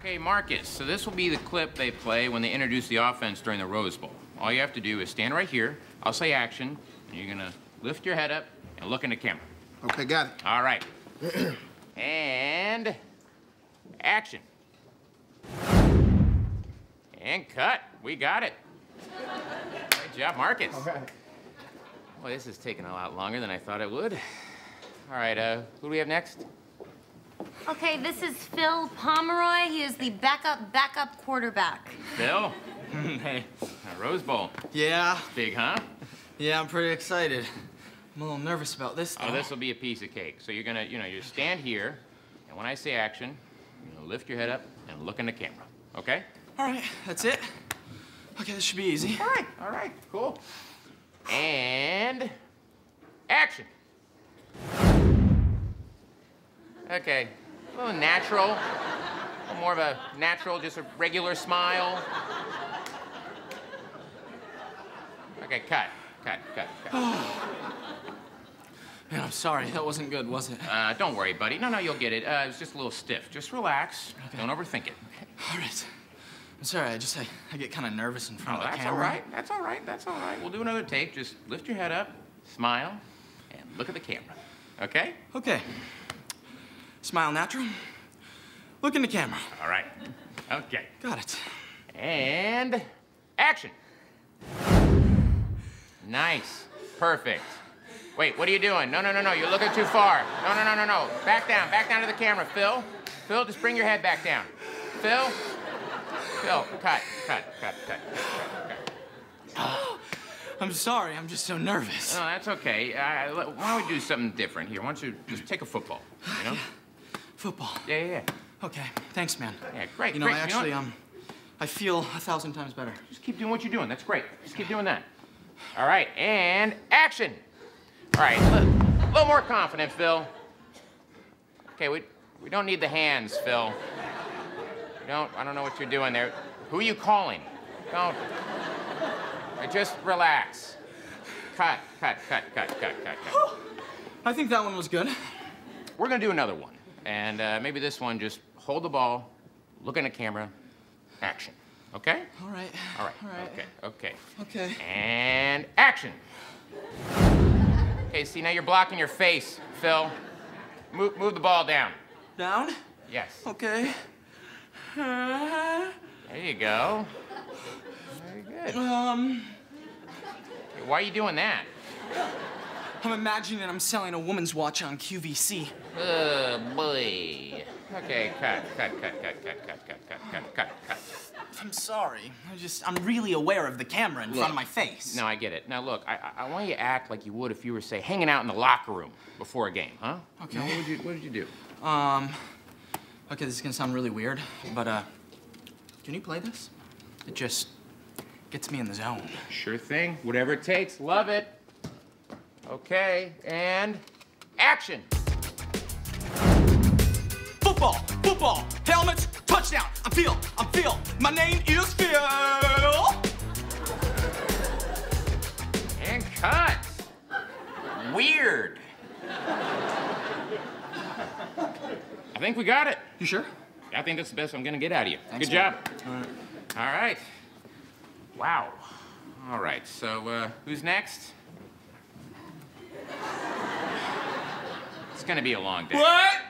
Okay, Marcus, so this will be the clip they play when they introduce the offense during the Rose Bowl. All you have to do is stand right here. I'll say action, and you're gonna lift your head up and look in the camera. Okay, got it. All right. and action. And cut. We got it. Great job, Marcus. All right. Well, this is taking a lot longer than I thought it would. All right, uh, who do we have next? Okay, this is Phil Pomeroy. He is the backup, backup quarterback. Phil? hey. Rose Bowl. Yeah, Big, huh? yeah, I'm pretty excited. I'm a little nervous about this, though. Oh, this will be a piece of cake. So you're gonna, you know, you stand here, and when I say action, you know, lift your head up and look in the camera. Okay? All right, that's it. Okay, this should be easy. All right, all right, cool. And action. Okay, a little natural, more of a natural, just a regular smile. Okay, cut, cut, cut, cut. Man, I'm sorry. That wasn't good, was it? Uh, don't worry, buddy. No, no, you'll get it. Uh, it's just a little stiff. Just relax. Okay. Don't overthink it. All right. I'm sorry. I just I, I get kind of nervous in front Oh, of the that's all right. That's all right. That's all right. We'll do another take. Just lift your head up, smile, and look at the camera. Okay? Okay. Smile natural. Look in the camera. All right. Okay. Got it. And action. Nice. Perfect. Wait, what are you doing? No, no, no, no. You're looking too far. No, no, no, no, no. Back down. Back down to the camera. Phil. Phil, just bring your head back down. Phil. Phil, cut, cut, cut, cut, cut, cut. I'm sorry. I'm just so nervous. No, that's okay. Uh, why don't we do something different here? Why don't you just take a football? You know? Football. Yeah, yeah, yeah. Okay. Thanks, man. Yeah, great, You know, great. I actually um, I feel a thousand times better. Just keep doing what you're doing. That's great. Just keep doing that. All right, and action. All right, a little more confident, Phil. Okay, we, we don't need the hands, Phil. We don't, I don't know what you're doing there. Who are you calling? Don't. Just relax. Cut, cut, cut, cut, cut, cut, cut. I think that one was good. We're gonna do another one. And uh, maybe this one, just hold the ball, look in the camera, action. Okay? All right. All right. All right. Okay, okay. Okay. And action. Okay, see, now you're blocking your face, Phil. Move, move the ball down. Down. Yes. Okay. Uh, There you go. Very good. um, Why are you doing that? I'm imagining I'm selling a woman's watch on QVC. Oh, boy. Okay, cut, cut, cut, cut, cut, cut, cut, cut, cut, cut, cut. I'm sorry. I just, I'm really aware of the camera in front of my face. No, I get it. Now, look, I, I want you to act like you would if you were, say, hanging out in the locker room before a game, huh? Okay. Now, what, would you, what did you do? Um, okay, this is gonna sound really weird, but, uh, can you play this? It just gets me in the zone. Sure thing. Whatever it takes. Love it. Okay, and action. Football, football, helmets, touchdown. I'm Phil, I'm Phil. My name is Phil. And cut. Weird. I think we got it. You sure? I think that's the best I'm gonna get out of you. Thanks, Good man. job. All right. Wow. All right, so uh, who's next? It's gonna be a long day. What?